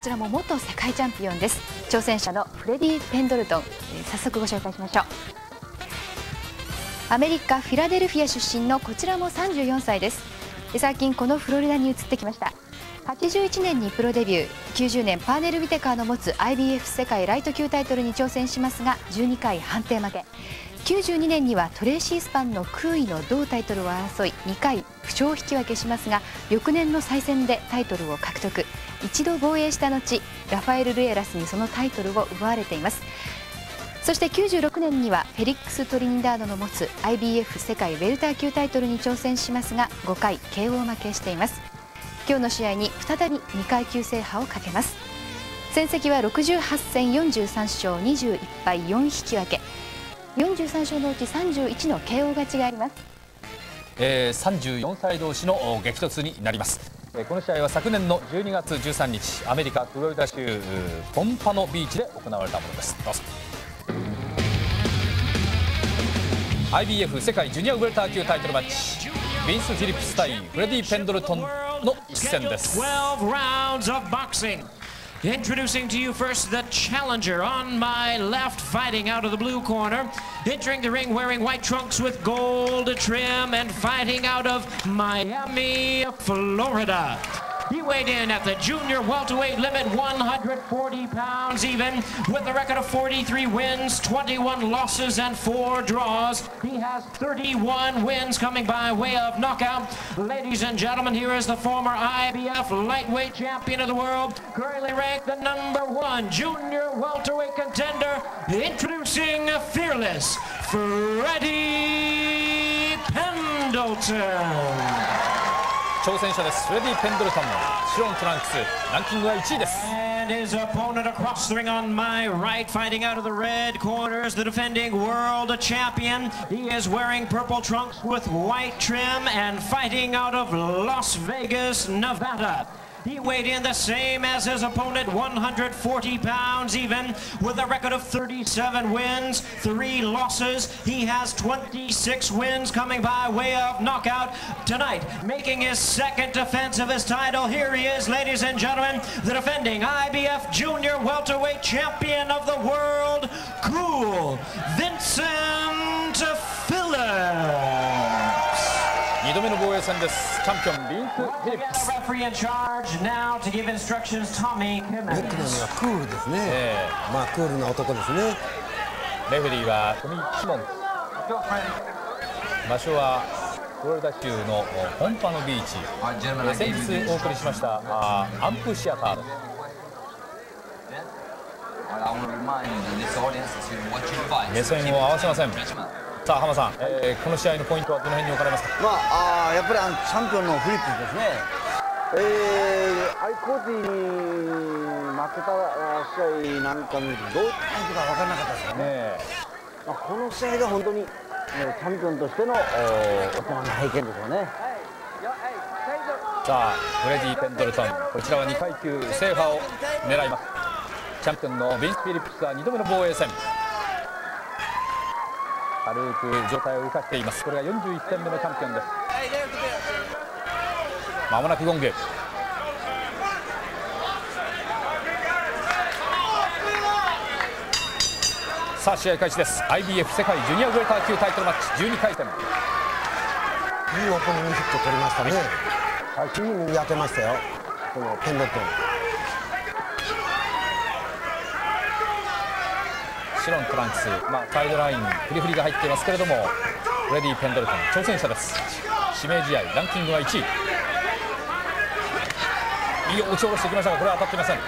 こちらも元世界チャンピオンです。挑戦者のフレディ・ペンドルトン、えー、早速ご紹介しましょう。アメリカフィラデルフィア出身のこちらも34歳です。最近このフロリダに移ってきました。81年にプロデビュー。90年パーネル・ウィテカーの持つ IBF 世界ライト級タイトルに挑戦しますが12回判定負け。92年にはトレーシースパンの空位の同タイトルを争い2回負傷引き分けしますが翌年の再戦でタイトルを獲得。一度防衛した後ラファエル・ルエラスにそのタイトルを奪われています。そして96年にはフェリックス・トリニダードの持つ IBF 世界ウェルター級タイトルに挑戦しますが5回 KO 負けしています。今日の試合に再び2階級制覇をかけます。戦績は68戦43勝21敗4引き分け。43勝のうち31の KO 勝ちがあります、えー、34歳同士の激突になります。この試合は昨年の12月13日アメリカフロリダ州ポンパノビーチで行われたものです。どうぞ。IBF 世界ジュニアウェルター級タイトルマッチ。ヴィンス・フィリップス対フレディ・ペンドルトンの一戦です Introducing to you first the challenger on my left, fighting out of the blue corner. Entering the ring wearing white trunks with gold trim and fighting out of Miami, Florida. He weighed in at the junior welterweight limit, 140 pounds even, with a record of 43 wins, 21 losses, and 4 draws. He has 31 wins coming by way of knockout. Ladies and gentlemen, here is the former IBF lightweight champion of the world, currently ranked the number one junior welterweight contender, introducing a Fearless Freddie Pendleton. 挑戦者ですフレディ・ペンドルトンシロントランクスランキングは1位です And his opponent across the ring on my right, fighting out of the red corners, the defending world champion. He is wearing purple trunks with white trim and fighting out of Las Vegas, Nevada. He weighed in the same as his opponent, 140 pounds even, with a record of 37 wins, 3 losses. He has 26 wins coming by way of knockout tonight, making his second defense of his title. Here he is, ladies and gentlemen, the defending IBF Junior Welterweight Champion of the World, Cool Vincent Phillips. 2度目の防衛戦です。チャンピオンリンク・フィリップス。ネックはクールですね、えー、まあクールな男ですね。レフェリーはトミー・シモン場所はフロリダ州のポンパノビーチ。先日お送りしましたアンプシアタード。目線を合わせませんさあ浜さん、えー、この試合のポイントはどの辺に置かれますか、まあ、あやっぱりあのチャンピオンのフリップスですね、えー、アイコーティに負けた試合なんか見るとどういった感じか分からなかったですよね、ねまあ、この試合が本当に、チャンピオンとしての大人の拝見でしょうね。さあフレディ・ペンドルトンこちらは2階級制覇を狙います。チャンピオンのビンス・フィリップスは2度目の防衛戦軽く状態を浮かしています。これが41戦目のチャンピオンです。まもなくゴング。さあ試合開始です。IBF 世界ジュニアウェルター級タイトルマッチ。12回戦。いいオープニングヒット取りましたね。最初に右当てましたよ。このペンドットンシロントランクス、まあ、サイドラインフリフリが入っていますけれどもフレディ・ペンドルトン挑戦者です。指名試合ランキングは1位。いい打ち下ろしてきましたがこれは当たっていません。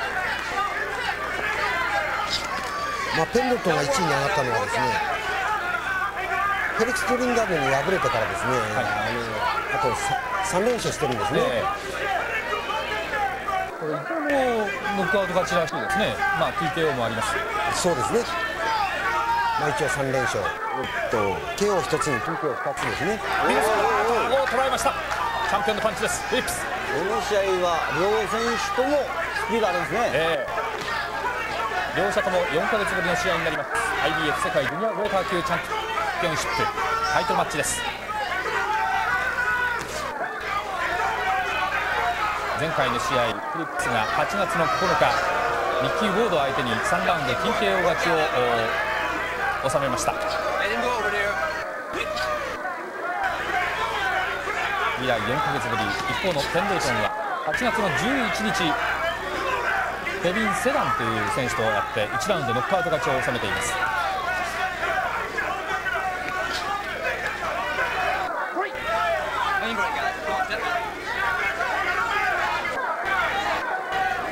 まあ、ペンドルトンが1位に上がったのはですねフェリックス・トリンガードに敗れてからですね、はい、あのあと 3, 3連勝してるんですね、えー、これいずれもノックアウト勝ちらしいですね、まあ、TKO もあります。そうですねまあ、一応3連勝、えっと、KO1 つに TKO2 つですね。おお捉えました。チャンピオンのパンチです。フィリップス。この試合は両選手ともスピードあるんですね、えー、両者とも4か月ぶりの試合になります。IBF 世界ジュニアウォーター級チャンピオンシップ。タイトルマッチです。前回の試合フリップスが8月の9日ミッキー・ウォード相手に3ラウンド TKO 勝ちを収めました。以来4ヶ月ぶり。一方のペンドルトンは8月の11日ケビン・セダンという選手とやって1ラウンドノックアウト勝ちを収めています。フ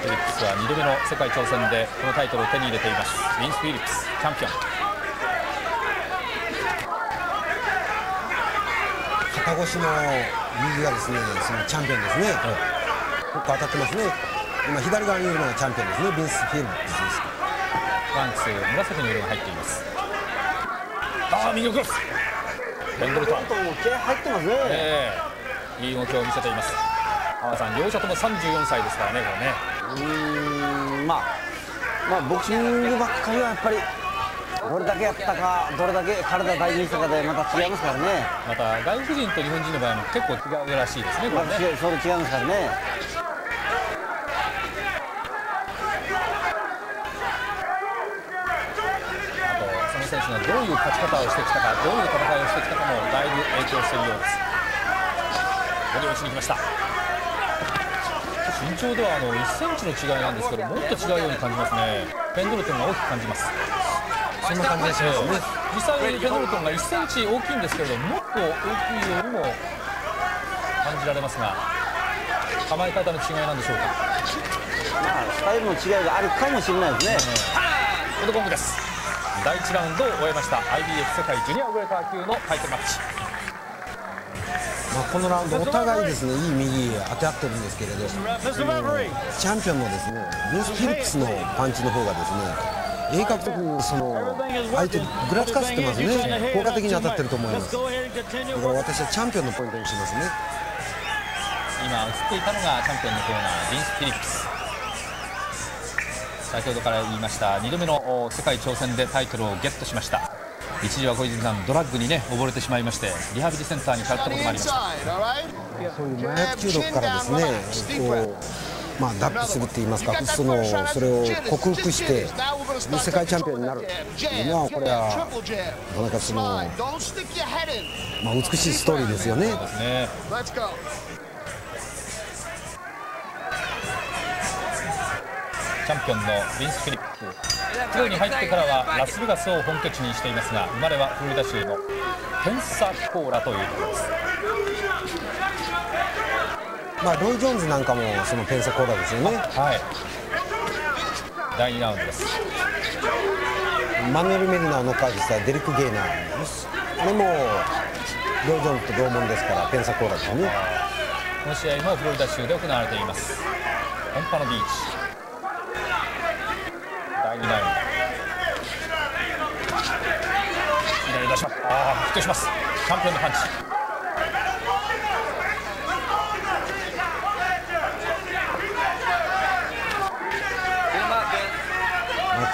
ィリップスは2度目の世界挑戦でこのタイトルを手に入れています。ウィンス・フィリップスチャンピオン。肩越しの右がですねそのチャンピオンですね、結構当たってますね。今左側にいるのがチャンピオンですね。ビンス・フィリップスですフランクス紫の色が入っています。ああ右のクロスペンドルトン。とも気合入ってますね、ええ。いい動きを見せています。浜田さん両者とも34歳ですからねこれね。うーんまあまあボクシングばっかりはやっぱりどれだけやったかどれだけ体大事にしたかでまた違いますからね。また外国人と日本人の場合も結構違うらしいですねこまあれねそれ違いますからね。あとその選手がどういう勝ち方をしてきたかどういう戦いをしてきたかもだいぶ影響しているようです。ボディを打ちに行きました。身長ではあの1センチの違いなんですけどもっと違うように感じますね。ペンドルトンが大きく感じますそんな感じがしますね。実際ペンドルトンが1センチ大きいんですけれどもっと大きいようにも感じられますが構え方の違いなんでしょうか？まあスタイルの違いがあるかもしれないですね。コドコングです。第1ラウンドを終えました。IBF 世界ジュニアウェーター級のタイトルマッチ。まあ、このラウンドお互いですね。いい右当て合ってるんですけれど。チャンピオンのですねビンス・フィリップスのパンチの方がですね鋭角的にその相手ぐらつかせてますね。効果的に当たってると思います。だから私はチャンピオンのポイントにしますね。今映っていたのがチャンピオンのコーナービンス・フィリップス。先ほどから言いました2度目のお世界挑戦でタイトルをゲットしました。一時は小泉さんドラッグにね溺れてしまいましてリハビリセンターに通ったこともありました。そういう麻薬中毒からですねこう、まあ、脱皮するって言いますかそのそれを克服して世界チャンピオンになるっていうのはこれはなかなかその、まあ、美しいストーリーですよね。ね。チャンピオンのビンス・フィリップ。スプロに入ってからはラスベガスを本拠地にしていますが生まれはフロリダ州のペンサコーラというところですまあ、ロイ・ジョーンズなんかもそのペンサコーラですよね。はい。第2ラウンドです。マヌエル・メリナをノックアウトしたデリック・ゲイナーあれもロイ・ジョーンズと同門ですからペンサコーラですよね。この試合もフロリダ州で行われています。ポンパノビーチ。第2ラウンド。左出します。ああヒットします。チャンピオンのパンチ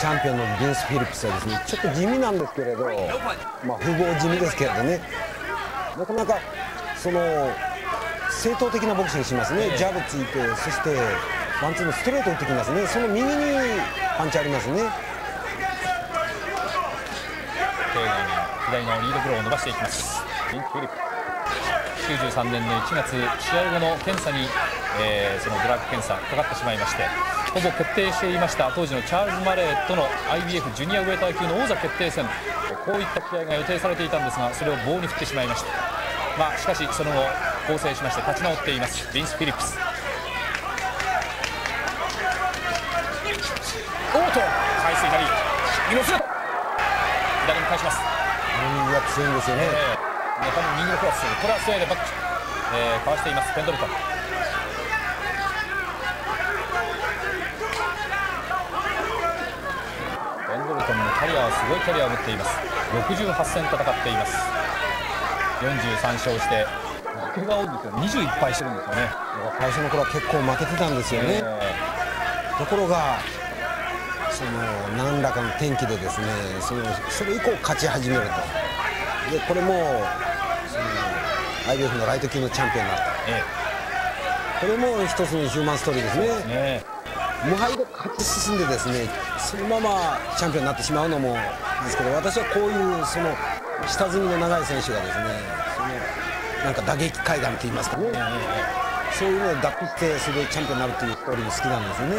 チャンピオンのビンス・フィリップスはですねちょっと地味なんですけれど、まあ、不合地味ですけれどねなかなかその正統的なボクシングしますね、ジャブついてそしてワンツーのストレート打ってきますね。その右にパンチありますね。丁寧に左のリードブローを伸ばしていきます。ビンス・フィリップ93年の1月試合後の検査に、えーそのドラッグ検査かかってしまいましてほぼ決定していました。当時のチャールズ・マレーとの IBF ジュニアウェルター級の王座決定戦。こういった試合が予定されていたんですがそれを棒に振ってしまいました。まあしかしその後構成しまして立ち直っています。ビンス・フィリップス。おーと返す左右のス左に返します。右が強いんですよね、えー中身右のクロス。これはスウェーデンバック、えー、かわしています。ペンドルト。ンペンドルトンのキャリアはすごいキャリアを持っています。68戦戦っています。43勝して負けが多いんですよ。21敗してるんですよね、最初の頃は結構負けてたんですよね、えところがその何らかの転機でですねそのそれ以降勝ち始めると。でこれもその IBF のライト級のチャンピオンになった。ーえ。ここれも一つのヒューマンストーリーですね。ね無敗で勝ち進んでですねそのままチャンピオンになってしまうのもですけど私はこういうその下積みの長い選手がですねそのなんか打撃海岸といいますかね、そういうのを脱皮してそれでチャンピオンになるっていうストーリー好きなんですよね。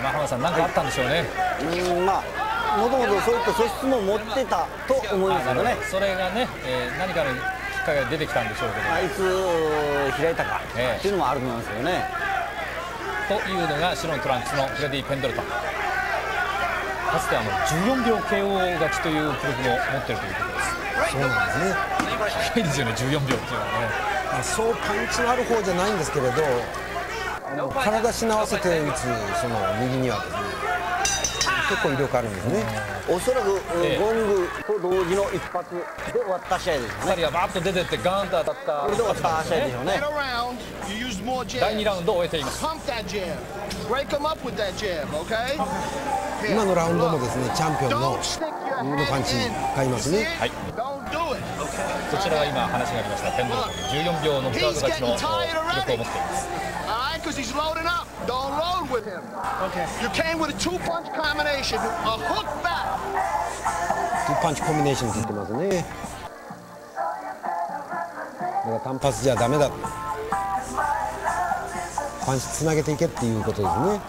まあ浜田さん何かあったんでしょうね、うんまあもともとそういった素質も持ってたと思いますけどね。それがね、えー何かのきっかけが出てきたんでしょうけど、まあいつ開いたかええっていうのもあると思いますけどねというのが白のトランクスのフレディ・ペンドルトン。かつてあの14秒 KO 勝ちという記録も持っているということです。そうなんですね。高いですよね14秒っていうのはね。まあそうパンチのある方じゃないんですけれど体しなわせて打つその右にはですね結構威力あるんですね。おそらく、ええ。ゴングと同時の一発で終わった試合ですよね2人がバーッと出てってガーンと当たった。これで終わった試合でしょうね.第2ラウンドを終えています。今のラウンドもですねチャンピオンののパンチ.買いますね?はい.こちらが今話がありました。ペンドルトン14秒ノックアウト勝ちのお記録を持っています With him. Okay. You came with a two-punch combination, a hook back. トゥーパンチコンビネーションって言ってますねだから単発じゃダメだパンチつなげていけっていうことですね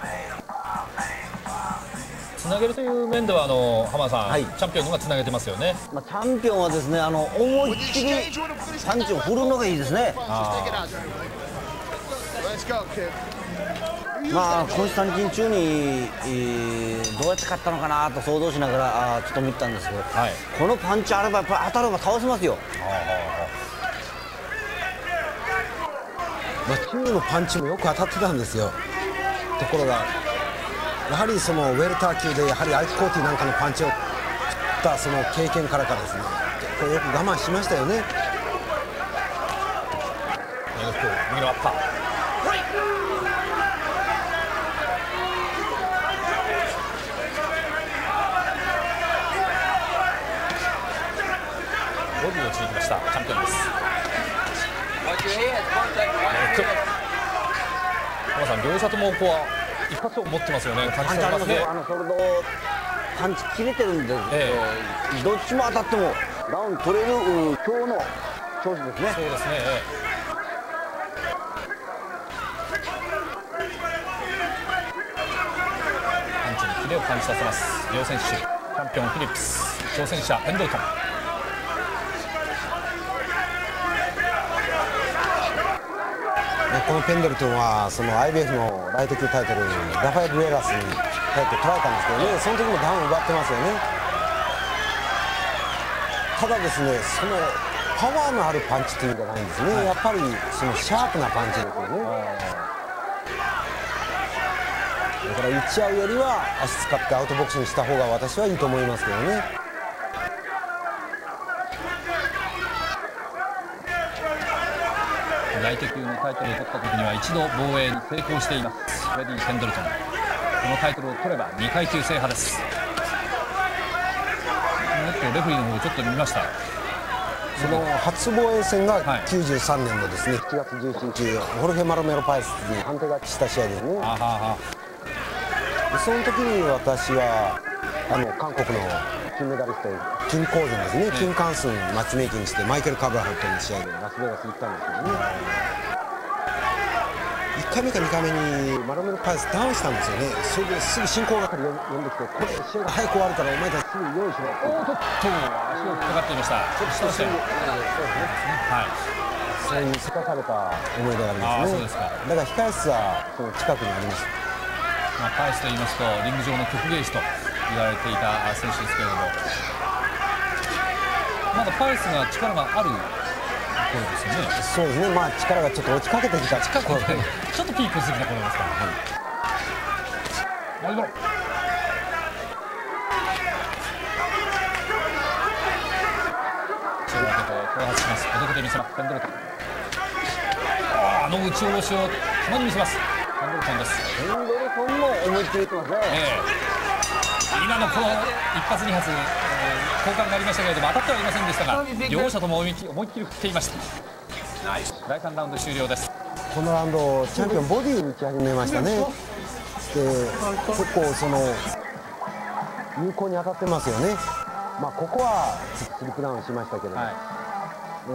つなげるという面ではあの浜田さん、はいチャンピオンの方がつなげてますよねまあ、チャンピオンはですねあの思いっきりパンチを振るのがいいですね Punches. まあコンスタンティン中に、えーどうやって勝ったのかなと想像しながらあーちょっと見たんですけど、はい。このパンチあればやっぱり当たれば倒せますよ。まあ、チームのパンチもよく当たってたんですよ。ところがやはりそのウェルター級でやはりアイスコーティなんかのパンチを食ったその経験からかですね。結構よく我慢しましたよね。よく右のアッパーボディを打ちに行きました。チャンピオンです。さん両者ともこう一発を持ってますよね。感パンチありますね。よあのパンチ切れてるんですけど、えどっちも当たってもダウン取れるうん今日の調子ですね。そうですね。ええ。を感じさせます。両選手。チャンピオンフィリップス。挑戦者ペンドルトンこのペンドルトンはその IBF のライト級タイトルラファエル・ルエラスにタイトル取られたんですけどねその時もダウン奪ってますよね。ただですねそのパワーのあるパンチっていうんじゃないんですね、やっぱりそのシャープなパンチですよね。だから打ち合うよりは足使ってアウトボックスにした方が私はいいと思いますけどねライト級のタイトルを取った時には一度防衛に成功しています。フレディ・ペンドルトンこのタイトルを取れば2階級制覇ですもっとレフェリーの方ちょっと見ましたその初防衛戦がはい。93年のですね7月17日ホルヘ・マロメロ・パイスに判定勝ちした試合ですねあははでその時に私はあの韓国の金メダリスト金鉱山ですね、金関数マッチメイキングしてマイケル・カブラハルとの試合でラスベガス行ったんですけどね。1回目か2回目にマロメロ・パイスダウンしたんですよね。それですぐ進行係呼んできてこれ試合が早く終わるからお前たちすぐ用意しろおっと足をかかっていました。ちょっとしてましたよ。はい。それにせかされた思い出がありますね。あーそうですか。だから控え室はその近くにありましたまあ、パイスと言いますとリング上の曲芸師と言われていた選手ですけれどもまだパイスが力がある頃ですよね。そうですね。まあ力がちょっと落ちかけてきた。近く頃でちょっとピークするところですから、はい、なるほど手を当てて挑発しますおどけてみせますペンドルトンあの打ち下ろしをたまに見せますペンドルトンですペンドルトンも思い。っきり打ってますね、ええ今のこの一発二発、えー交換がありましたけれども当たってはいませんでしたが両者とも思いっきり思いっきり振っていました。第3ラウンド終了です。ここのラウンドチャンピオンボディに打ち始めましたね。で結構その有効に当たってますよね。まあここはスリップダウンしましたけど、はい、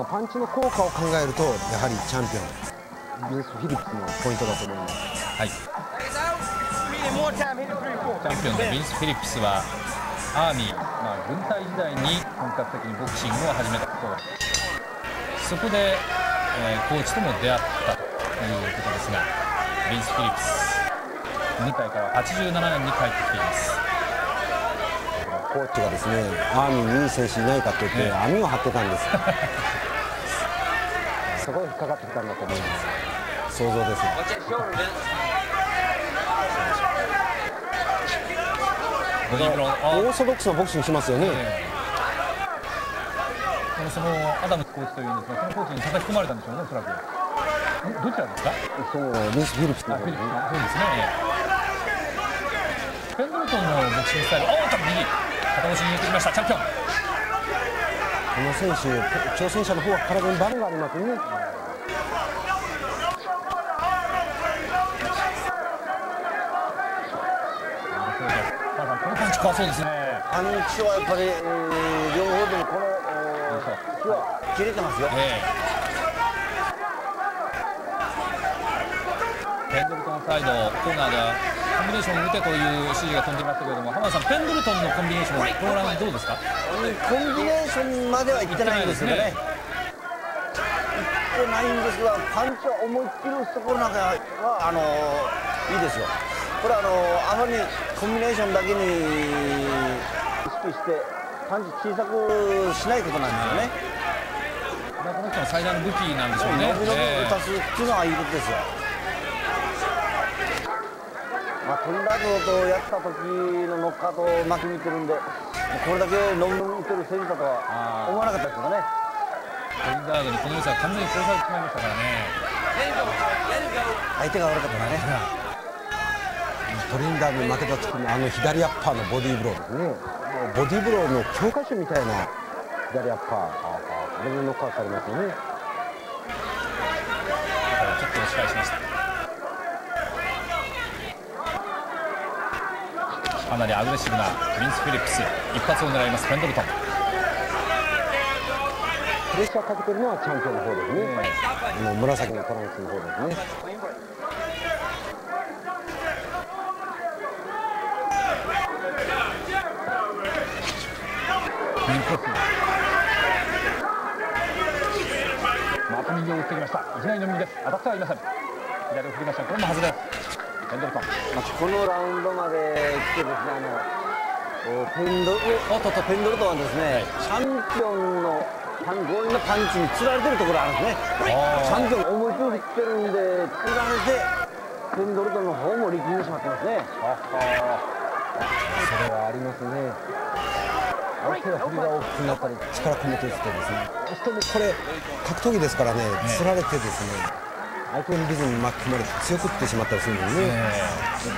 パンチの効果を考えるとやはりチャンピオンビンス・フィリップスのポイントだと思います、はい、チャンピオンのビンス・フィリップスはアーミー、まあ、軍隊時代に本格的にボクシングを始めたことそこで、えー、コーチとも出会ったということですがビンス・フィリップス。2回から87年に帰ってきています。コーチがですねアーミーにいい選手いないかと言って、網を張ってたんです。そこで引っかかってきたんだと思います。想像ですオーソドックスなボクシングしますよね、そのアダムコーチというんですが、そのコーチに叩き込まれたんでしょうね、おそらく。どちらですか？そう、ミス・フィリップスの、ね、そうですね。ペンドルトンのボクシングスタイル、おっと右、肩越しに入れてきました、チャンピオン。この選手、挑戦者の方は体にバネがありますね。怖そうですね。パンチはやっぱり、えー、両方でもこの木は切れてますよ、えー、ペンドルトンサイドコーナーではコンビネーションを打てという指示が飛んでましたけれども浜田さんペンドルトンのコンビネーションこのラウンドどうですか？コンビネーションまではいってないんですけどね。い。ってないんですがパンチは思いっきり打つところなんかはあのいいですよ。これあのあまりコンビネーションだけに意識してパンチ小さくしないことなんですよね。この人の最大の武器なんでしょうね。伸び伸び打たすっていうのはいいことですよ。まあ、トリンダードとやった時のノッカーと巻きにいってるんで、これだけ伸び伸び打てる選手だとは思わなかったですよね。トリンダードにこの良さは完全に殺されてしまいましたからね。相手が悪かったね。トリンダーに負けた時のあの左アッパーのボディーブロー。ですねボディーブローの教科書みたいな左アッパー。あれにノックアウトされますよね。ちょっと押し返しました。かなりアグレッシブなビンス・フィリップス。一発を狙いますペンドルトン。プレッシャーかけてるのはチャンピオンの方ですね、もう紫のトランクスの方ですねインコースまた右を打ってきました。いきなりの右です当たってはいません左を振りましたこれも外れペンドルトン、まあ、このラウンドまで来てですねあのペンドルおっとっとペンドルトンはですね、はい、チャンピオンのパン強引なパンチにつられてるところあるんですねチャンピオン思いっきり振ってるんでつられてペンドルトンの方も力んでしまってますねそれはありますね相手が振りが大きくなったり力込めて打つとですね。これ格闘技ですからねつられてですね相手のリズムに巻き込まれて強く打ってしまったりするんですね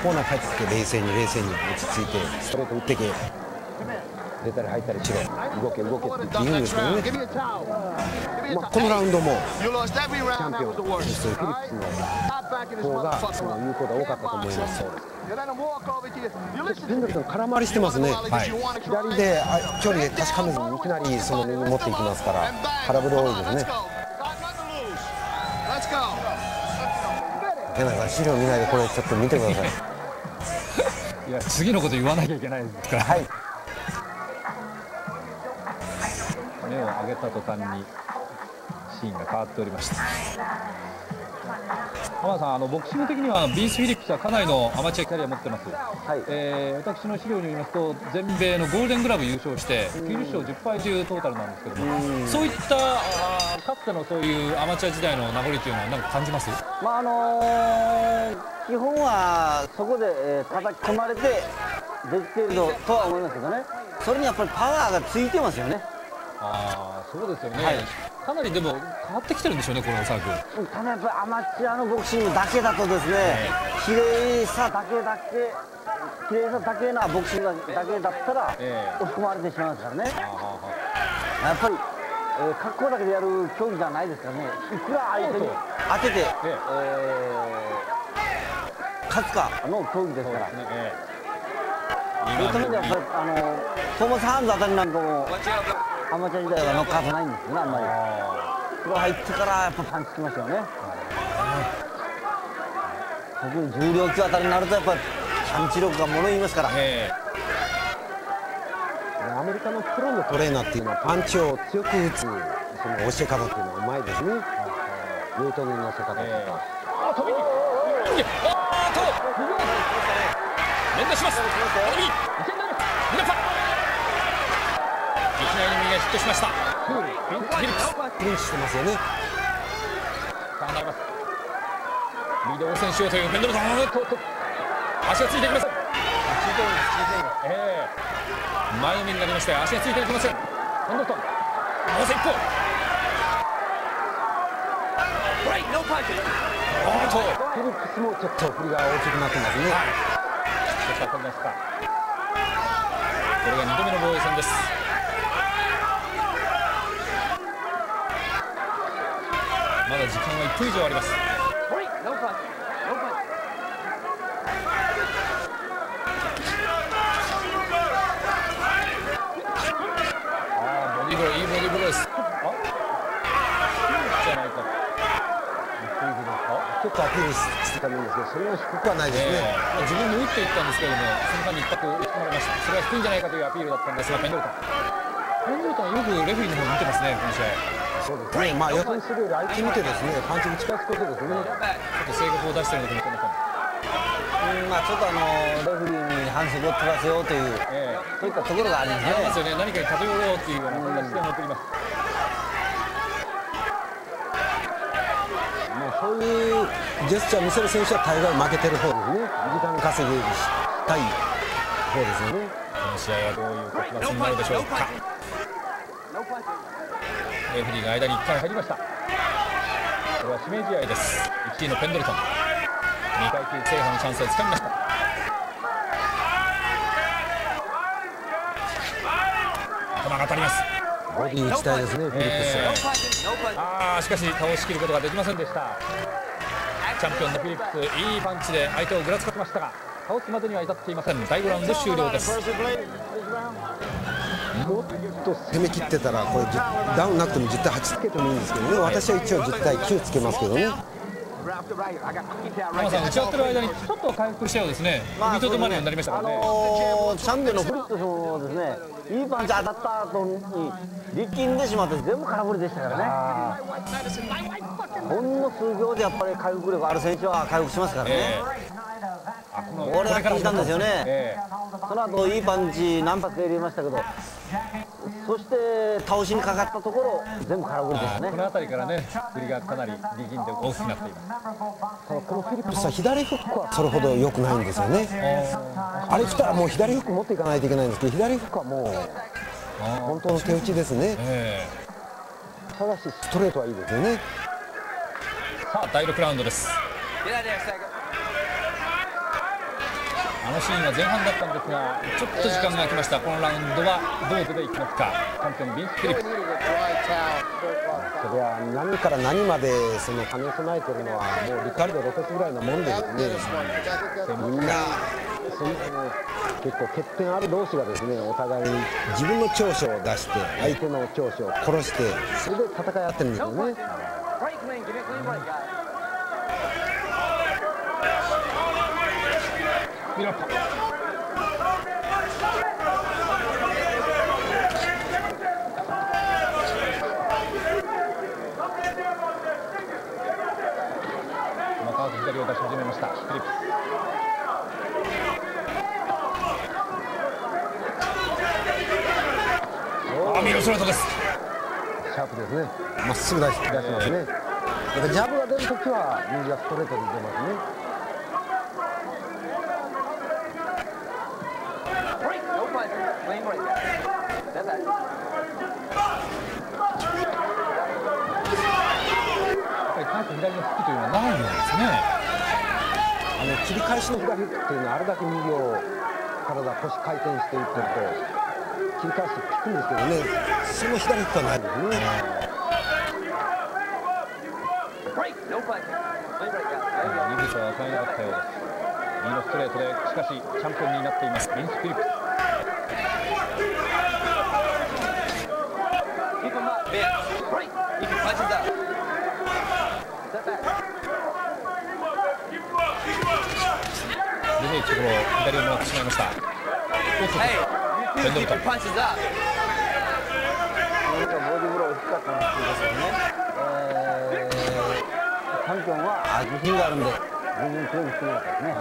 コーナー帰ってきて冷静に冷静に落ち着いてストレート打ってけ出たり入ったりしろ。動け動けって言うんですけどね、まあ、このラウンドもチャンピオンそしてフィリップスの方がその有効が多かったと思います。ペンドルトン空回りしてますね、はい、左で距離で確かめずにいきなりその右に持っていきますから。空振り多いですね。柳さん資料見ないでこれちょっと見てください。いや次のこと言わなきゃいけないですから。はい上げた途端にシーンが変わっておりました。浜田さんあのボクシング的にはビース・フィリップスはかなりのアマチュアキャリアを持ってます、はい。えー、私の資料によりますと全米のゴールデングラブ優勝して90勝10敗というトータルなんですけどもそういったあかつてのそういうアマチュア時代の名残というのは何か感じます？まああのー、基本はそこで、えー、叩き込まれてできているとは思いますけどね。それにやっぱりパワーがついてますよねああそうですよね、はい、かなりでも変わってきてるんでしょうねこのおそらく。ただやっぱりアマチュアのボクシングだけだとですね、綺麗さだけだけ綺麗さだけなボクシングだけだったら、押し込まれてしまいますからね、やっぱりえー、格好だけでやる競技じゃないですからね。いくら相手に当てて、ええ。ー、勝つかの競技ですから。そうですね。ええ、いうためにはやっぱりあのトーマス・ハンズあたりなんかもアマチュア時代は乗っかってないんですよねあんまり。プロ入ってからやっぱパンチきますよね。特に重量級あたりになるとやっぱりパンチ力がもの言いますから。ええ。アメリカのプロのトレーナーっていうのはパンチを強く打つその教え方っていうのはうまいですね。ウェイトの乗せ方とか。えー、あ飛び。に。あと連打します。飛び。に。皆さん。がヒットしました。フィリップス。してますよね。ます。リードを選手をというペンドル足がついていきます。になりまして足がついていきませんハンドル合わせ一歩おっとフィリップスもちょっと振りが大きくなってますね、はい、これが2度目の防衛戦ですまだ時間は1分以上あります。ちょっとアピールしてたんですけどそれは低くはないですね、えー、自分も打っていったんですけれどもその間に一発打ち込まれましたそれは低いんじゃないかというアピールだったんですがペンドルトンペンドルトンよくレフリーの方見てますねこの試合そうですねまあ予想するより相手見てですねパンチ打ち返すことですねちょっと性格を出してるのか見てませんうんまあちょっとあのレフリーに反則を取らせようという、えー、そういったところがありますね。ますよね。何かに偏ろうというようなそんな視点を持っています。そういうジェスチャー見せる選手は大概負けてる方ですね時間稼ぎしたい方ですよねこの試合はどういう結末になるでしょうかレフリーが間に1回入りましたこれは指名試合です1位のペンドルトン2階級制覇のチャンスをつかみました頭が当たりますボディ打ちたいですね、フィリップス。ああ、しかし倒しきることができませんでした。チャンピオンのフィリップス、いいパンチで相手をぐらつかせましたが、倒すまでには至っていません。第5ラウンド終了です。もっと攻め切ってたら、これダウンなくても10対8つけてもいいんですけどね、私は一応10対9つけますけどね。山さん、打ち合ってる間にちょっと回復したようですね、まあ、踏みとどまるようになりましたからね。あのー、チャンピオンのフリップスもですね、いいパンチ当たった後に力んでしまって全部空振りでしたからね。ほんの数秒でやっぱり回復力ある選手は回復しますからね。えー、これが効いたんですよね、えー、その後いいパンチ何発か入れましたけどそして倒しにかかったところ全部空振りですね。この辺りからね振りがかなり力んで大きくなっています。ただこのフィリップスは左フックはそれほど良くないんですよね。あれ来たらもう左フック持っていかないといけないんですけど左フックはもう本当の手打ちですね、えー、ただしストレートはいいですよね。さあ第6ラウンドです。あのシーンは前半だったんですがちょっと時間が空きました。このラウンドはどう出ていきますか。チャビンス・フィリップ。それは何から何までその兼ね備えてるのはもうリカルド・ロペスぐらいのもんでですね。みんなその結構欠点ある同士がですねお互いに自分の長所を出して相手の長所を殺してそれで戦い合ってるんですよね。ミラッパまた左を出し始めましたフィリップスあミロスラートですシャー。プですねまっすぐ出し出しますねジャブが出るときは右がストレートで出ますね左のフックというのはないようですね。あの切り返しの左フックというのはあれだけ右を体腰回転していってると切り返して効くんですけどね。その左フックはないですね。二口は与えなかったようです。右のストレートでしかしチャンピオンになっています。ビンス・フィリップス Keep him up, Ben. Right. He can punch his up. Step back. ルネイチこの左をもらってしまい。ました Hey, you Bend keep over. your punches up. なんかボディブロー低かったんですけどね、えー、チャンピオンは自信があるんで全然強くしてなかったですね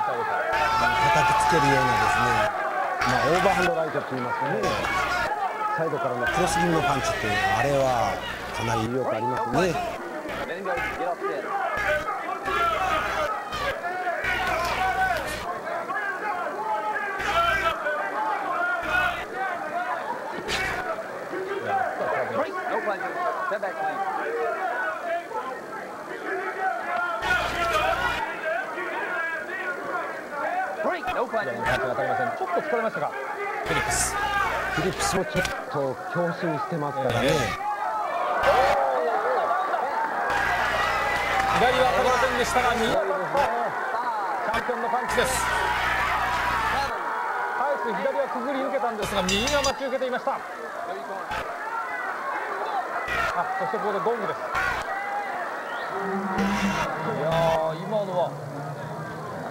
叩きつけるようなですね、まあ、オーバーハンドライトって言いますかねサイドからのクロス気味のパンチっていうのはあれはかなり威力ありますね Right, No punches. Step back clean. チが当たりません。ちょっと疲れましたかフィリップスフィリップスもちょっと強振してますからね、左は当たりませんでしたが右。はチャンピオンのパンチです。あえて左はくぐり抜けたんですが右が待ち受けていました。あそしてここでゴングです。いやー今のは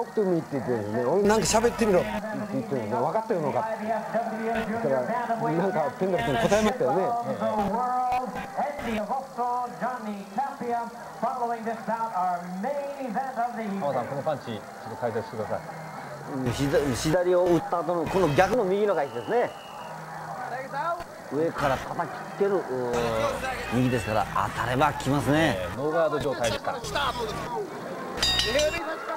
クトゥミーって言ってですね、俺なんか喋ってみろって言ってるんですね、分かってるのかって言ったら、なんかペンダル君答えましたよね。浜さんこのパンチちょっと解説してください左左を打った後のこの逆の右の返しですね上から叩きつける右ですから当たれば効きますねえーノーガード状態でした Stop with the move. You hear me? Let's go.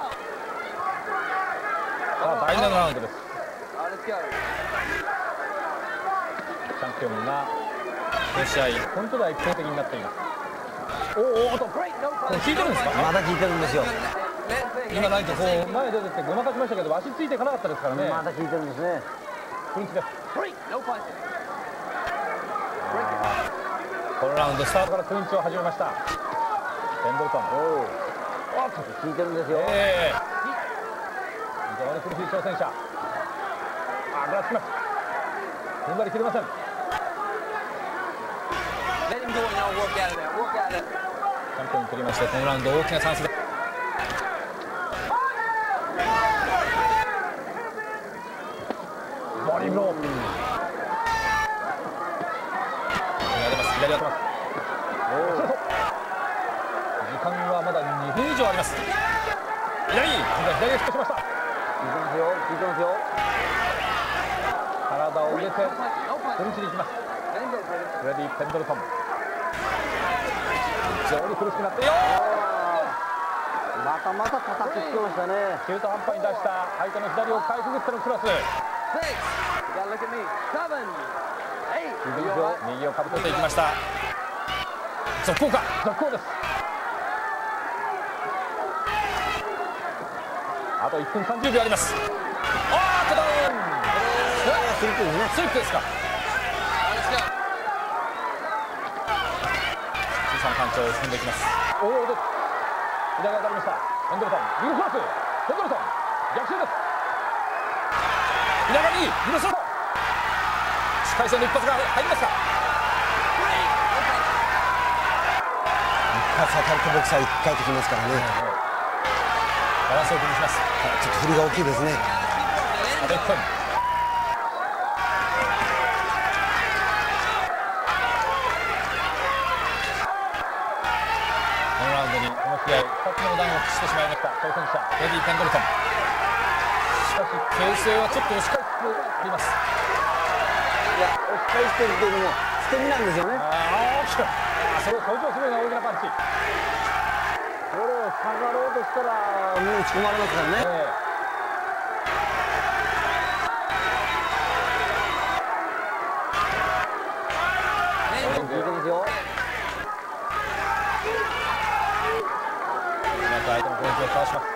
さあ第7ラウンドですチャンピオンがこの試合ポイントでは一方的になっていますおおおっとこれ聞いてるんですかまだ効いてるんですよ Let, let, 今何かこう前出てってごまかしましたけど足ついていかなかったですからねまだ効いてるんですねクリンチです Break. No punches. このラウンドスタートからクリンチを始めましたペンドルトンおお効いてるんですよええ苦しい挑戦者あグラつきます。踏ん張りきれません。Let him go and now work out of there. Work out of there. チャンピオンに取りましてこのラウンド大きなチャンスですボディーブロー左当てます。左当てます。時間はまだ2分以上あります。左。左ますよ効いてますよ体を入れてンチに行きます.フレディ・ペンドルトン非常に苦しくなってよまたまた叩きつけましたね中途半端に出した相手の左をかいくぐってのクロス.右をかぶっていきました続行か続行ですあと1分30秒あります。あーっとダウンスリップですねスリップですか Let's go. 小さなパンチを進んでいきます。おおで左が当たりましたペンドルトン右クロスペンドルトン逆襲です左に右のショート視界線の一発が入りますか一発当たるとボクサー1回ときますからね、バランスを崩します。ちょっと振りが大きいですね。あと1分。このラウンドにこの試合2つの段を喫してしまいました挑戦者レディ・ペンドルトン。しかし形勢はちょっと押し返しています。いや押し返してるけども捨て身なんですよね。あ大きく。あそれを登場するような大きなパンチ、これを下がろうとしたらもう打ち込まれますからね。え効いてますよ。えうまく相手の攻撃をかわします。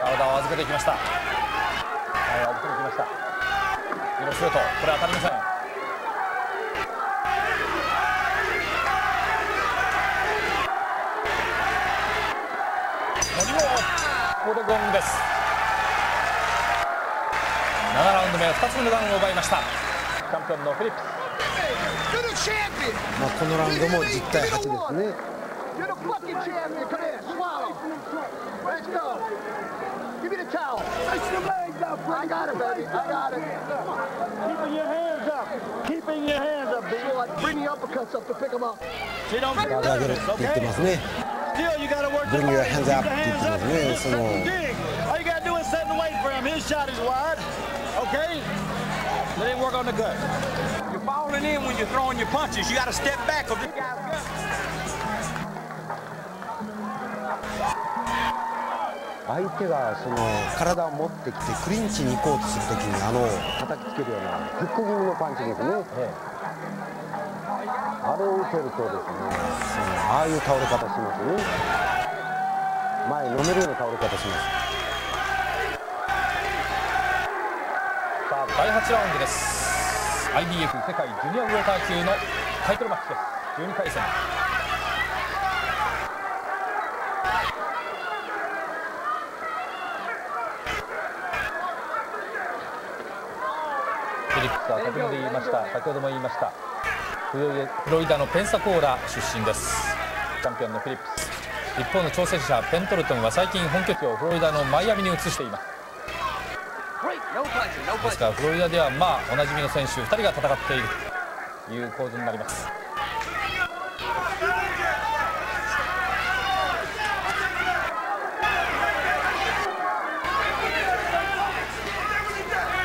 体を預けていきました。体を預けていきました。ミロスルートこれ当たりません2つのダウンを奪いました。まあこのラウンドも10対ですね。ブリングンズアプって言ってますね。All you gotta do is set and wait for him. His shot is wide. Okay? Let him work on the gut. You're falling in when you're throwing your punches. You gotta step back this guy's gut. 相手がその体を持ってきてクリンチに行こうとするときにあの叩きつけるようなフック気味のパンチですね、あれを打てるとですねそのああいう倒れ方しますね前に飲めるような倒れ方します第8ラウンドです。IBF 世界ジュニアウォーター級のタイトルマッチです。12回戦フィリップは先ほど言いました先ほども言いましたフロリフロリダのペンサコーラ出身です。チャンピオンのフィリップス一方の挑戦者ペントルトンは最近本拠地をフロリダのマイアミに移しています。です.からフロリダではまあおなじみの選手2人が戦っているという構図になります。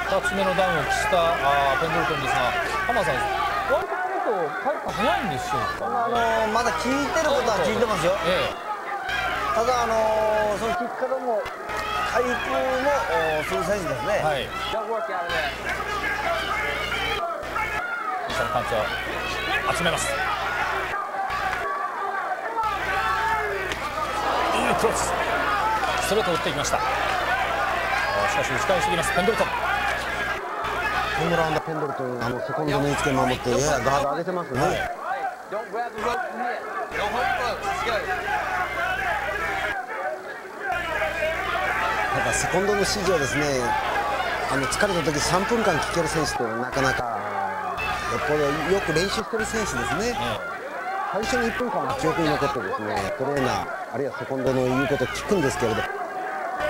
2つ目のダウンを期したあーペンドルトンですが浜田さん割とこの人回復早いんでしょうか、あのーまだ聞いてることは聞いてますよ。えただあのーその聞き方も回復もおする選手ですね、えはい.そのパンチを集めますいいクロスストレートを打っていきましたしかし打ち返していきますペンドルトンこのラウンドペンドルトンあのセコンドの位置で守ってややガード上げてますね、Hey, don't grab the rope from here. Don't hold close. Let's go. ただセコンドの指示をですねあの疲れた時3分間聞ける選手っていうのはなかなかよっぽどよく練習してる選手ですね、最初の1分間は記憶に残ってですねトレーナーあるいはセコンドの言うことを聞くんですけれど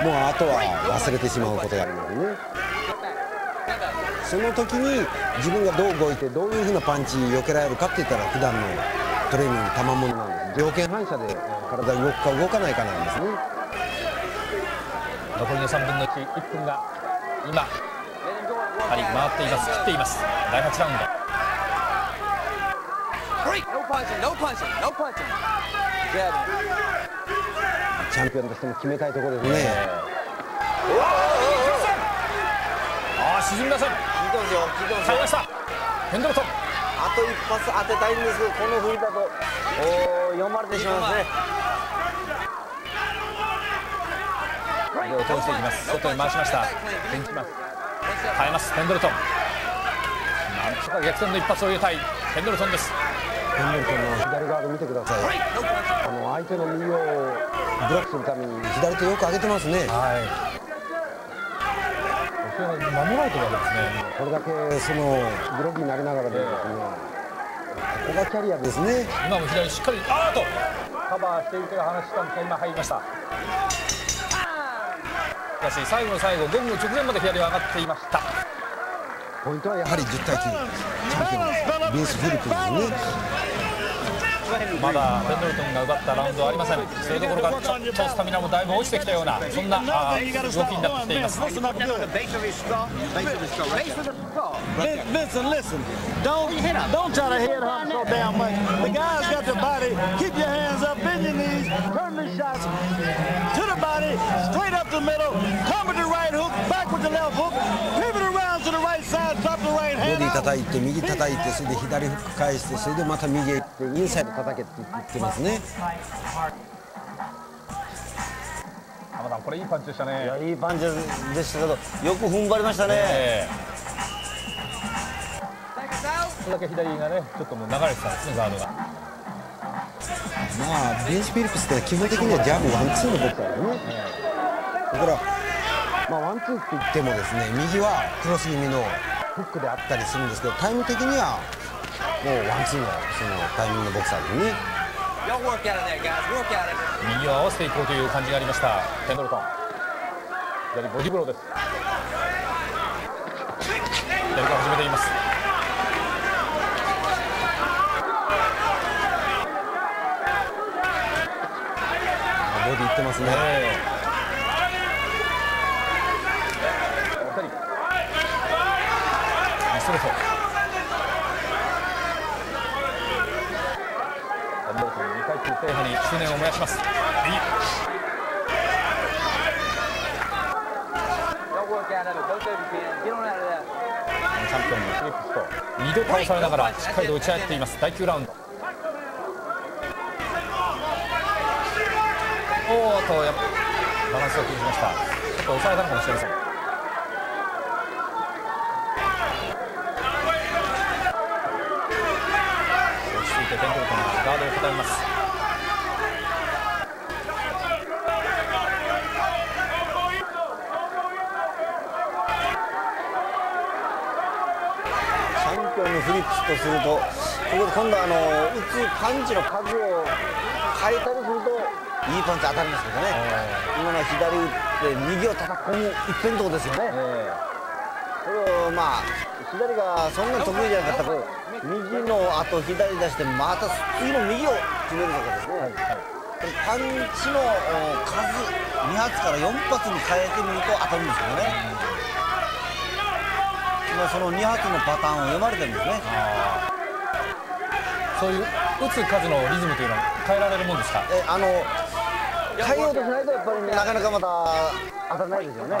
もうあとは忘れてしまうことがありますね。その時に自分がどう動いてどういうふうなパンチ避けられるかって言ったら普段のトレーニングの賜物なんです。条件反射で体動くか動かないかなんですね。残りの3分の11分が今.回っています切っています第8ラウンド Great. No punching. No punching. No punching. Jab him. チャンピオンとしても決めたいところですね、ああ沈みません聞いてますよ聞いてますよ耐えましたペンドルトンあと一発当てたいんですけどこの振りだと読まれてしまいますね腕を通していきます。外に回しました。転じます耐えます。ペンドルトン。なんとか逆転の一発を入れたい。ペンドルトンです。ペンドルトンの左側で見てください。あの相手の右をブロックするために。左手よく上げてますね。はい。守られてるわけですね。これだけそのグロッギーになりながらでね。ここがキャリアですね。今も左しっかりあーっと。カバーしている手が離したんですが今入りました。しかし最後の最後ゴング直前まで左は上がっていましたポイントはやはり10対9チャンピオンビンス・フィリップですねまだペンドルトンが奪ったラウンドはありませんそれどころかちょっとスタミナもだいぶ落ちてきたようなそんな動きになってきています Vincent, listen. Don't don't try to head hunt so damn much. The guy's got your body. Keep your hands up, bend your knees, turn the shots the body, straight up the middle. Come with the right hook, back with the left hook. Pivot around to the right side, drop the right ボ hand ディ.叩いて右叩いてそれで左フック返してそれでまた右へ行ってインサイド叩けって言ってますね浜田これいいパンチでしたねいやいいパンチでしたけどよく踏ん張りましたね、ええそれだけ左がねちょっともう流れてたんですねガードがまあベンチ・フィリップスって基本的にはジャブワンツーのボクサーだよね。だから、まあ、ワンツーって言ってもですね右はクロス気味のフックであったりするんですけどタイム的にはもうワンツーのそのタイミングのボクサーですね。右を合わせていこうという感じがありました。ペンドルトン。左ボディブローです。左から始めています。ボディいってますね、ストレート。ペンドルトン2階級制覇に執念を燃やします.チャンピオンのフィリップスと2度倒されながらしっかりと打ち合っています。第9ラウンドおーっとやっぱバランスを崩しました。ちょっと抑えたのかもしれません。落ち着いてペンドルトがガードを固めます。チャンピオンのフリップスとするとここで今度あの打つパンチの数を変えたりするいいパンチ当たりますけどね、今のは左打って右を叩き込む一辺倒ですよね、それをまあ左がそんな得意じゃなかったら右の後左出してまた次の右を決めるとかですね、これパンチのお数2発から4発に変えてみると当たるんですけどね、今その2発のパターンを読まれてるんですね。そういう打つ数のリズムというのは変えられるもんですか？えあの変えようとしないとやっぱりなかなかまた当たらないですよね。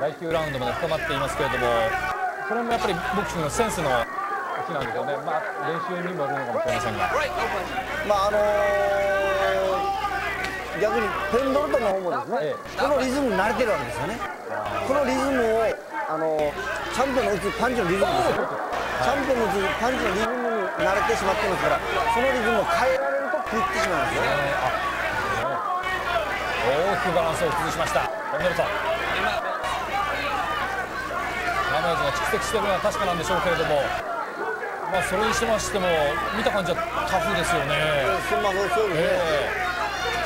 第9ラウンドまで深まっていますけれどもそれもやっぱりボクシングのセンスの日なんでしょうねまあ練習にもよるのかもしれませんが.まああのー逆にペンドルトンの方もですね、えこのリズムに慣れてるわけですよね。このリズムをあのチャンピオンの打つパンチのリズムですよ。チャンピオンの打つパンチのリズムに慣れてしまってますからそのリズムを変えられると食ってしまうんですよ大きくバランスを崩しました。ペンドルトンダメージが蓄積しているのは確かなんでしょうけれども。まあそれにしてましても見た感じはタフですよね。そんなそうですね、え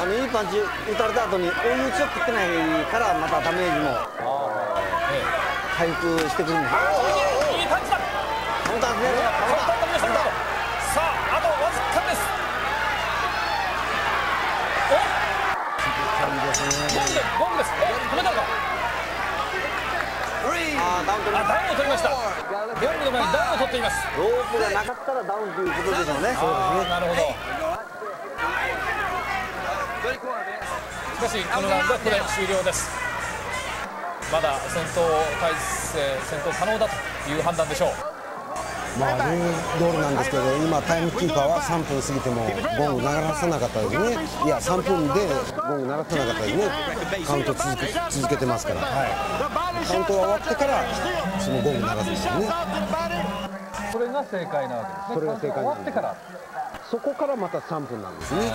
あのいいパンチ打たれた後に追い打ちを食ってないからまたダメージもえ回復してくるんで。すあーダウンダウンを取りました。ゴングの前にダウンを取っています。ロープがなかったらダウンということでしょうね。あーなるほど.しかしこのラウンドはこ終了です。まだ戦闘体制戦闘可能だという判断でしょうまあ、ルール通りなんですけど、今、タイムキーパーは3分過ぎてもゴング鳴らさなかったですね、いや、3分でゴング鳴らさなかったですね、カウント続け続けてますから、カウントが終わってから、そのゴング鳴らすんですよね、それが正解なわけですね。それが正解終わってから。そこからまた3分なんですね。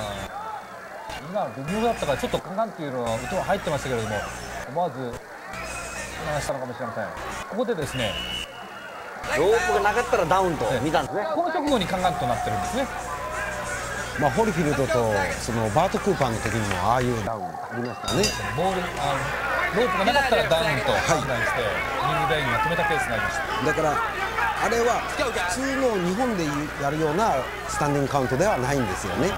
今微妙だったからちょっとカンカンっていうのは音が入ってましたけれども思わず流したのかもしれません。ここでですねロープがなかったらダウンと見たんですね。この直後にカンカンとなってるんですねまあ、ホリフィルドとそのバート・クーパーの時にもああいうダウンありましたね。ボールあのロープがなかったらダウンと判断して、リングラインが止めたケースがありました。だからあれは普通の日本でやるようなスタンディングカウントではないんですよね。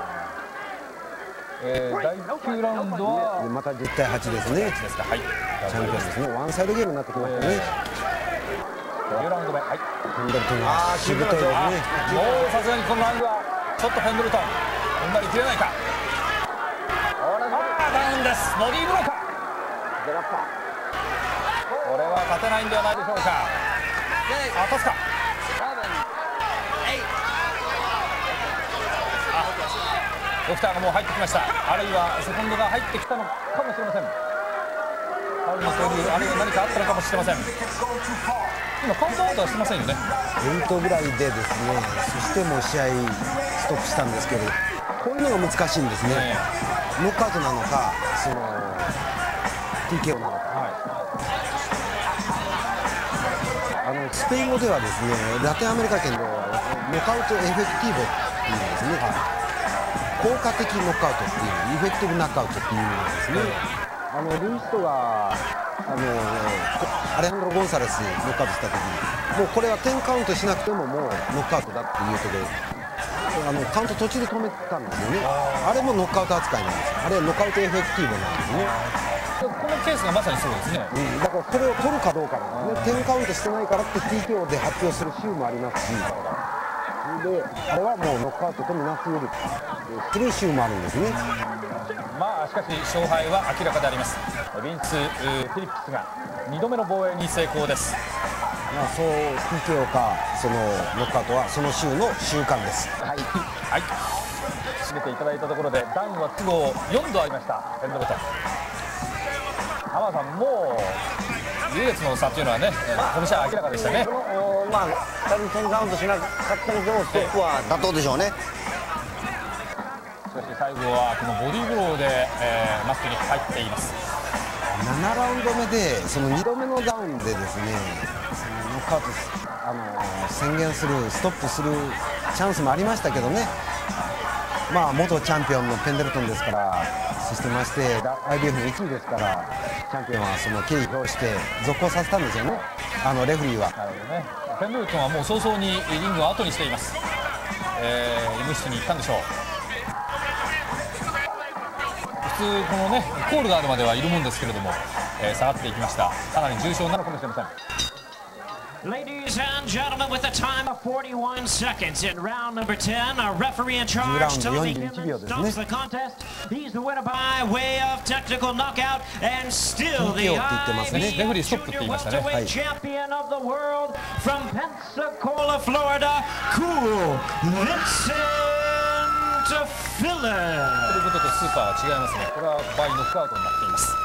えー、第9ラウンドはまた10対8ですね。チャンピオンですね。ワンサイドゲームになってきましたね、10ラウン。ド目はいペンドルトン。がしぶといですねもうさすがにこのラウンドはちょっとペンドルトン。踏ん張りきれないかあーダウンですボディーブローかこれは勝てないんではないでしょうかあ立つかドクターがもう入ってきましたあるいはセコンドが入ってきたのかもしれませんウルの交流あるいは何かあったのかもしれません。今カウントアウトはしてませんよね。8ぐらいでですねそしてもう試合ストップしたんですけどこういうのが難しいんですね、ねノックアウトなのかその TKO なのか。あのスペイン語ではですねラテンアメリカ圏では nocaut efectivo っていうんですね、効果的ノックアウトっていう effective knockout っていう意味なんですね、あのルイシトがあのアレハンドロ・ゴンサレスノックアウトした時にもうこれは10カウントしなくてももうノックアウトだっていうところあのカウント途中で止めてたんですよね。あれもノックアウト扱いなんですあれはノックアウトエフェクティーボなんですねこのケースがまさにそうですね。うん。だからそれを取るかどうかですね10カウントしてないからって TKO で発表する州もありますしであれはもうノックアウトとみなすよりする州もあるんですね。まあしかし勝敗は明らかであります。ビンス・フィリップスが2度目の防衛に成功です。まあ、そう TKO かそのノックアウトはその週の習慣です。はい、はい、締めていただいたところでダウンは都合4度ありました。ペンドルトン。浜田さんもう優劣の差というのはねこの試合明らかでしたね。まあ2人10カウントしなかったにしてもストップは妥当でしょうねしかし最後はこのボディーブローで、えーマスクに入っています。7ラウンド目でその2度目のダウンでですねノックアウトあの宣言するストップするチャンスもありましたけどね。まあ元チャンピオンのペンデルトンですからそしてまして IBF の1位ですからチャンピオンはその敬意表して続行させたんですよね。あのレフリーは。ね。ペンドルトンはもう早々にリングを後にしています、えー、医務室に行ったんでしょう普通このねコールがあるまではいるもんですけれども、えー下がっていきましたかなり重傷なのかもしれません Ladies and gentlemen, with a time of 41 seconds in round number 10, a referee in charge, 10ラウンド Tony 41秒 Gibbons, stops the contest. He's the winner by way of technical knockout, and still the IBF レフェリーストップって言いましたね Junior はい welterweight champion of the world from Pensacola, Florida, Cool Vincent と Filler. いうこととスーパーは違いますね。これはバイノックアウトになっています。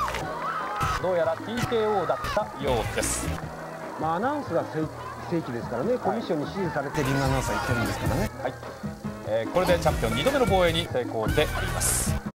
どうやら TKO だったようです。まあ、アナウンスが正正規ですからね。コミッションに指示されてリングアナウンサー言ってるんですからね。はい、えーこれでチャンピオン2度目の防衛に成功であります